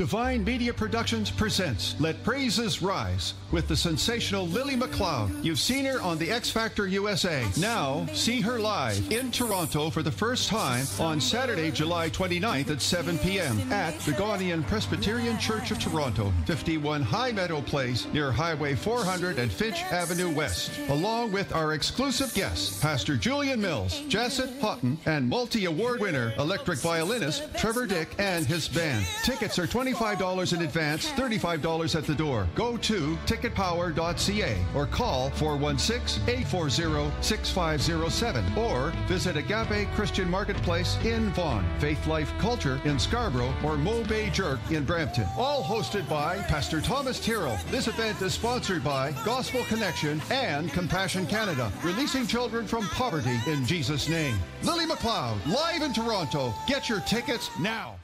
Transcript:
Divine Media Productions presents Let Praises Rise with the sensational Lillie McCloud. You've seen her on the X Factor USA. Now, see her live in Toronto for the first time on Saturday, July 29th at 7 p.m. at the Ghanaian Presbyterian Church of Toronto, 51 High Meadow Place near Highway 400 and Finch Avenue West, along with our exclusive guests, Pastor Julian Mills, Jacet Houghton, and multi-award winner electric violinist Trevor Dick and his band. Tickets are 20 $25 in advance, $35 at the door. Go to ticketpower.ca or call 416-840-6507 or visit Agape Christian Marketplace in Vaughan, Faith Life Culture in Scarborough or Mo Bay Jerk in Brampton. All hosted by Pastor Thomas Tyrrell. This event is sponsored by Gospel Connection and Compassion Canada, releasing children from poverty in Jesus' name. Lillie McCloud, live in Toronto. Get your tickets now.